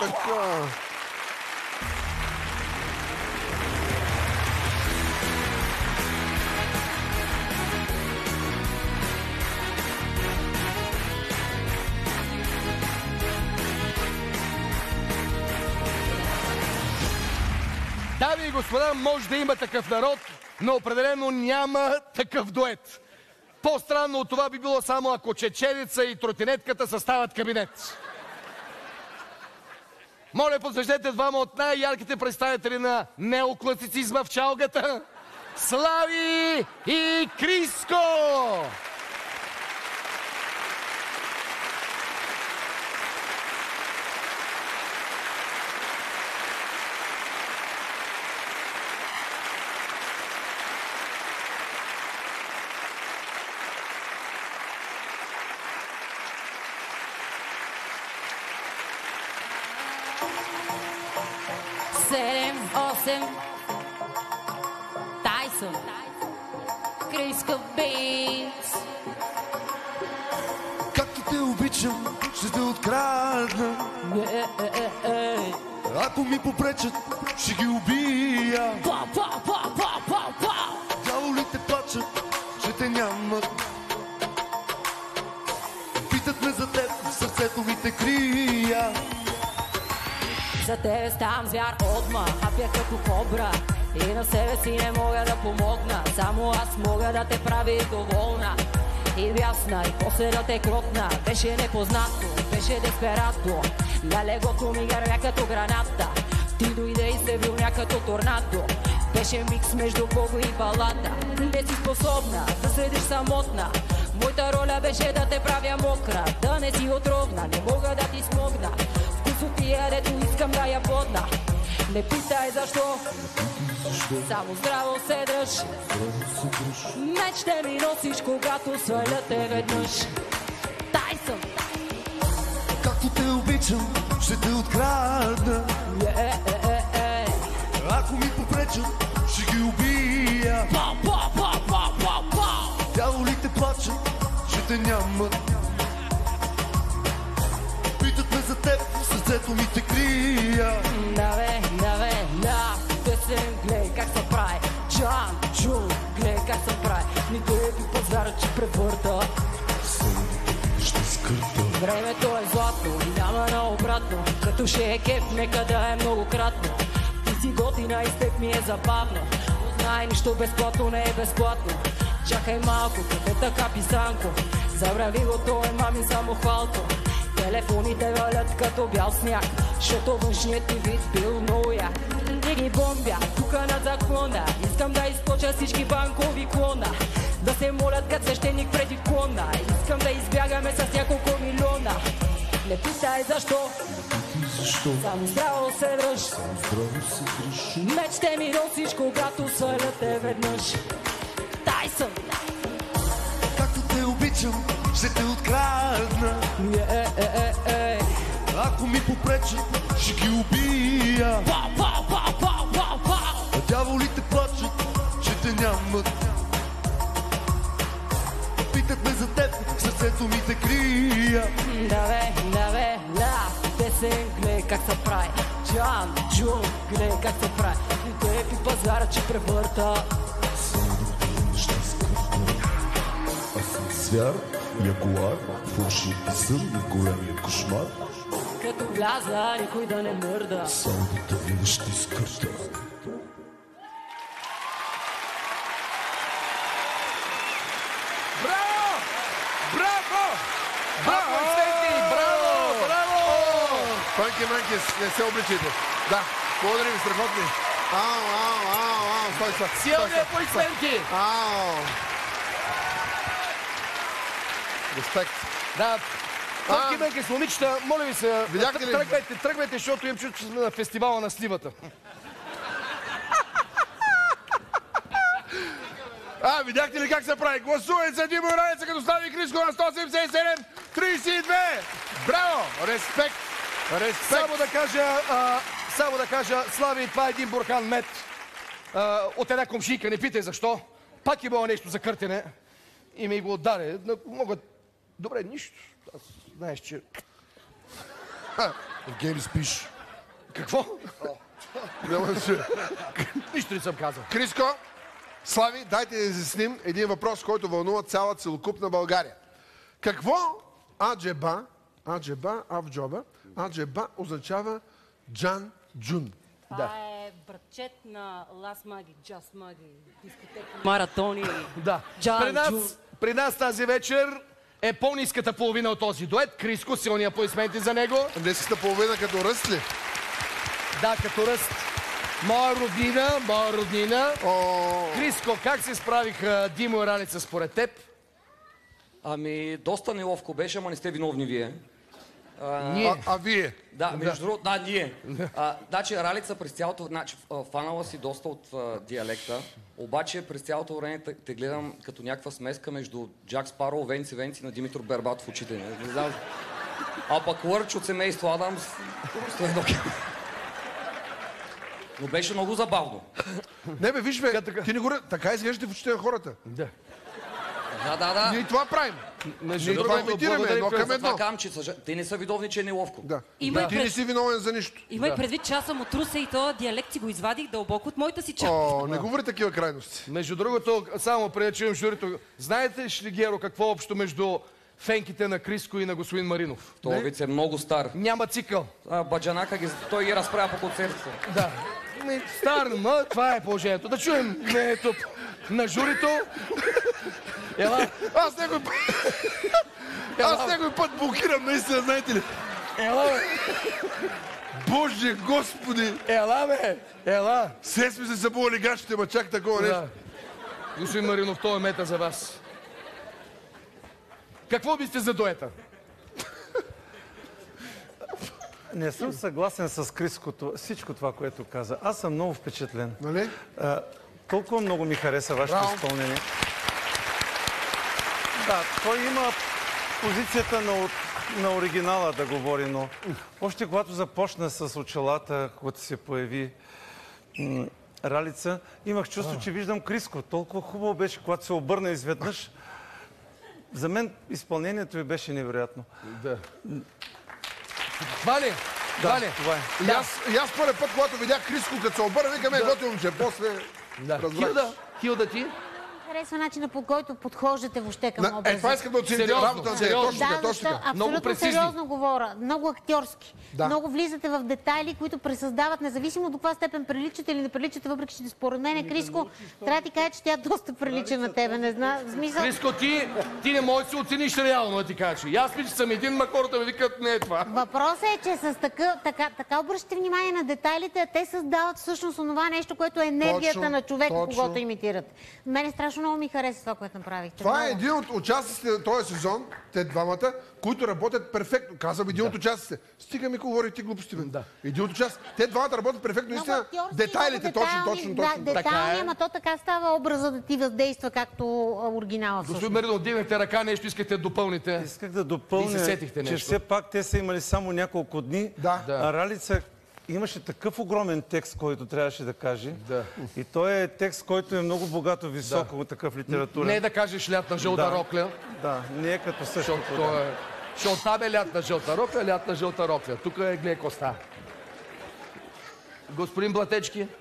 така. Дами и господа, може да има такъв народ, но определено няма такъв дует. По-странно от това би било само ако чеченица и тротинетката съставят кабинет. Моля, посвещете двама от най-ярките представители на неокласицизма в чалгата. Слави и Криско! 8 Тайсон Криска Битс Както те обичам, ще те открадна. Е, е, е, Ако ми попречат, ще ги убия. Дяволите плачат, че те нямат. Питат ме за теб, в сърцето ми те крия. За тебе ставам звяр отма, хапя като кобра. И на себе си не мога да помогна, само аз мога да те прави доволна. И вясна, и после да те кротна. Беше непознато, беше десперато. На легото ми гървя като граната. Ти дойде и се вилня като торнадо. Беше микс между Бого и балада. Не си способна да седиш самотна. Моята роля беше да те правя мокра, да не си отровна, не мога да ти смогна. Дето искам да я подна. Не питай защо, само здраво се дръж. Меч ще ми носиш, когато сваля те веднъж. Тайсън! Както те обичам, ще те открадна. Е, е, е. Ако ми попречат, ще ги убия. Па, па, па, па, па, па. Дяволите плачат, че те нямат. За теб, сърцето ми те крия. Да бе, да. Песен, гледай как се прави. Джан, Джун, гледай как се прави. Ни би пазара, че превърта. Ще скърта. Времето е златно и няма на обратно. Като ще е кеф, нека да е многократно. Ти си готина и с теб ми е забавно. Но знай, нищо безплатно не е безплатно. Чакай малко, къде така писанко? Забрави го, то е мами само хвалко. Телефоните валят като бял сняг, защото външният ти вид бил много як. Не ги бомбя, тука на заклона, искам да източа всички банкови клона. Да се молят като свещеник преди клона, искам да избягаме с няколко милиона. Не питай защо, Защо? само здраво се дръж. Здраво се дръж. Меч ще ми носиш, когато сваля те веднъж. Тайсън! Както те обичам, ще те открадна. Е, е, е, е. Ако ми попречат, ще ги убия. А дяволите плачат, че те нямат. Питат ме за теб, сърцето ми те крия. Да бе, да бе, да. Песен, гледай как се прави. Джан, Джун, гледай как се прави. И те пи пазара, че превърта. Ще скърта. Аз съм звяр, ягуар, фалшивите сън и големия кошмар. Като вляза, никой да не мърда. Само да те видя ще скърта. Браво! Браво! Браво, аплодисменти! Браво! Браво! Панки, манки, не се обличайте. Да, благодаря ви, страхотни. Ау, ау, ау, ау, стой, стой. стой, Силни стой, аплодисменти! стой. Ау. Респект. Да. А. менки с момичета, моля ви се, Видяхте ли? тръгвайте, тръгвайте, защото имам чувство, че сме на фестивала на сливата. А, видяхте ли как се прави? Гласувай за Димо Раница, като слави Криско на 177 32. Браво! Респект! Респект! Само да кажа, а, само да кажа, Слави, това е един бурхан мед. А, от една комшийка, не питай защо. Пак е било нещо за къртене. И ми го отдаде. На- Мога... Добре, нищо. Аз, знаеш, че... Евгений, спиш. Какво? Няма да се... Нищо не съм казал. Криско, Слави, дайте да изясним един въпрос, който вълнува цяла целокупна България. Какво аджеба, аджеба, авджоба, аджеба означава Джан Джун? Това е братчет на Лас Маги, Джаз Маги, дискотека. Маратони. Да. Джан При нас, Джун. при нас тази вечер е по-ниската половина от този дует. Криско, силни аплодисменти за него. Днеската половина като ръст ли? Да, като ръст. Моя роднина, моя роднина. О, Криско, как се справиха Димо и Раница според теб? Ами, доста неловко беше, ама не сте виновни вие. Ние. а, а вие? Да, между другото, да, ние. А, значи, Ралица през цялото, значи, фанала си доста от а, диалекта, обаче през цялото време те, те гледам като някаква смеска между Джак Спаро, Венци Венци на Димитър Бербат в очите. Не, не знам. А пък Лърч от семейство Адамс, е. Но беше много забавно. Не бе, виж бе, ти не го... Така изглеждате в очите на хората. Да. Да, да, да. Ние това правим. Между Ние това другото, имитираме, едно към едно. Това казвам, че съжа... те не са видовни, че е неловко. Да. Има и Ти не си виновен за нищо. Имай предвид, че аз съм от Русе и то диалект си го извадих дълбоко от моята си част. О, не говори такива крайности. Между другото, само преди да чуем журито, знаете ли, Шлигеро, какво е общо между фенките на Криско и на господин Маринов? Това виц е много стар. Няма цикъл. А, Баджанака ги, той ги разправя по концертите. Да. Стар, ма, това е положението. Да чуем мнението на журито. Ела, Аз някой път... Аз някой път блокирам, наистина, знаете ли. ела, бе, Боже, господи! ела, бе, ела. Все сме се събували гащите, ма чак такова нещо. Да. Господин Маринов, той е мета за вас. Какво бисте за дуета? Не съм съгласен с Криското, всичко това, което каза. Аз съм много впечатлен. Нали? А, толкова много ми хареса вашето Браво. изпълнение. Да, той има позицията на, на оригинала да говори, но още когато започна с очелата, когато се появи м- Ралица, имах чувство, че виждам Криско. Толкова хубаво беше, когато се обърна изведнъж. За мен изпълнението ви беше невероятно. Да. Това ли? Това ли? това е. И аз, и аз първи път, когато видях Криско, като се обърна, викаме, е готино момче. После Да. разбрах. Хилда, Хилда ти? Харесва начина по който подхождате въобще към На, образа. е, това искам да оцените Сериозно, работа. Да, сериозно. точно така, Да, точно. Много абсолютно прецизни. сериозно говоря. Много актьорски. Да. Много влизате в детайли, които пресъздават, независимо до каква степен приличате или не приличате, въпреки че според мен е Криско, трябва да ти кажа, че тя доста прилича на тебе. Не знам, в смисъл... Криско, ти, ти не можеш да се оцениш реално, да ти кажа. И аз мисля, че съм един, ма хората ми викат, не е това. Въпросът е, че с така, така, така обръщате внимание на детайлите, а те създават всъщност онова нещо, което е енергията Точно, на човека, точно. когато имитират. Мене страшно много ми хареса това, което направихте. Това е един от участниците на този сезон, те двамата, които работят перфектно. Казвам един от участниците. Стига ми говори ти глупости. Бе. Да. Един от участниците. Те двамата работят перфектно. Наистина, детайлите, точно, детайлни, точно, да, точно. детайлни, Така е. ама то така става образа да ти въздейства, както оригинала всъщност. Господин Маринов, дигнахте ръка, нещо искате да допълните. Исках да допълня, се сетихте че все пак те са имали само няколко дни, Да. Да. а Ралица имаше такъв огромен текст, който трябваше да каже. Да. И той е текст, който е много богато, високо, такъв литературен. Не е да кажеш лятна жълта Да. рокля, Да, не е като същото. защото то е... Там е лятна жълта рокля, лятна жълта рокля. Тук е гледай коста. Господин Блатечки.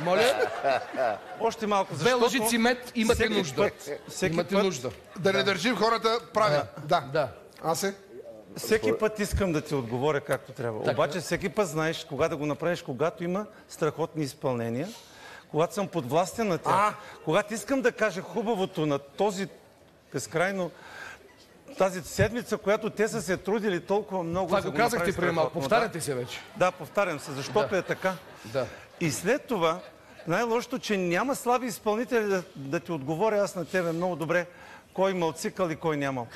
Моля, Още малко, две лъжици мед имате нужда. Път, всеки, Имате път, нужда. Да не държим хората прави. Да. Да. Аз е. Всеки път искам да ти отговоря както трябва. Обаче всеки път знаеш кога да го направиш, когато има страхотни изпълнения, когато съм подвластен на тях, А. когато искам да кажа хубавото на този безкрайно тази седмица, която те са се трудили толкова много Това го казахте направи преди малко. Повтаряте се вече. Да, да повтарям се, защото е така. Да. И след това, най-лошото, че няма слаби изпълнители да, да ти отговоря аз на тебе много добре, кой имал цикъл и кой нямал.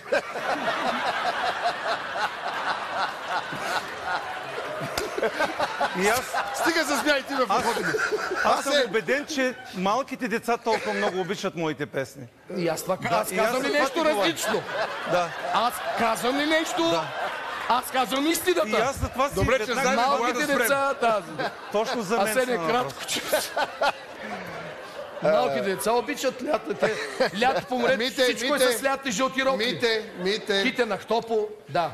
И аз, Стига се смяй ти в похода ми. аз Аз съм е. убеден, че малките деца толкова много обичат моите песни. И аз това аз и аз казвам ли нещо ти различно? Да. Аз казвам ли нещо? Аз казвам истината. И аз за това си Добре, че знаем Малките да деца, тази. точно за А мен се не стана кратко. че- Малки деца обичат лято. Те, лято по морето, Мите, всичко е Мите, с лятни жълти роки. Мите, мите. Ките на хтопо, да.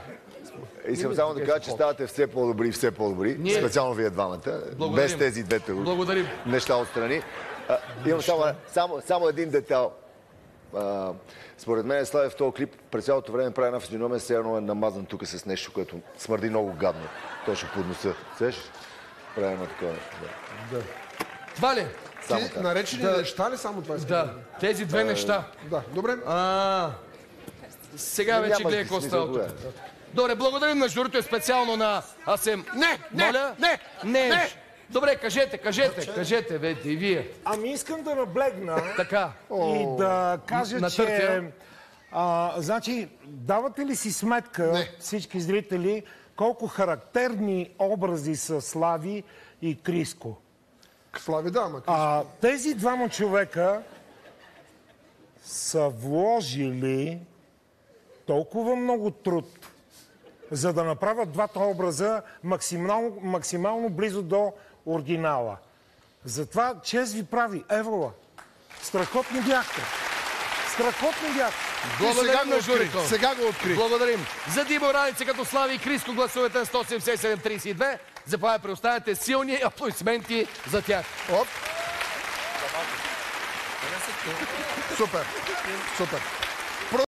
Искам само да кажа, че ставате все по-добри и все по-добри. Ние- Специално вие двамата. Благодарим. Без тези двете Благодарим. неща отстрани. А, имам само, само, само един детал. А, според мен Славя в този клип през цялото време прави една физиономия, все едно е намазан тук с нещо, което смърди много гадно. Точно под носа. Сеш? Прави едно такова нещо. Да. Това ли? Само Ти наречи ли неща ли само това? Да. Тези две неща. Да, добре. А, сега вече Няма гледай какво става тук. Добре, благодарим на журито и специално на Асем. Не, не, Моля? не, не. не. Добре, кажете, кажете, кажете, вече и вие. Ами искам да наблегна Така. и да кажа, Натъртя. че... А, значи, давате ли си сметка, Не. всички зрители, колко характерни образи са Слави и Криско? Слави, да, ама. А, тези двама човека са вложили толкова много труд, за да направят двата образа максимално, максимално близо до оригинала. Затова чест ви прави. Евола. Страхотни бяхте. Страхотни бяхте. И сега Благодарим го на откри. журито. Сега го откри. Благодарим. За Димо Раница като Слави и Криско гласовете на 177-32. Заповядай преоставяте силни аплодисменти за тях. Оп. Супер. Супер.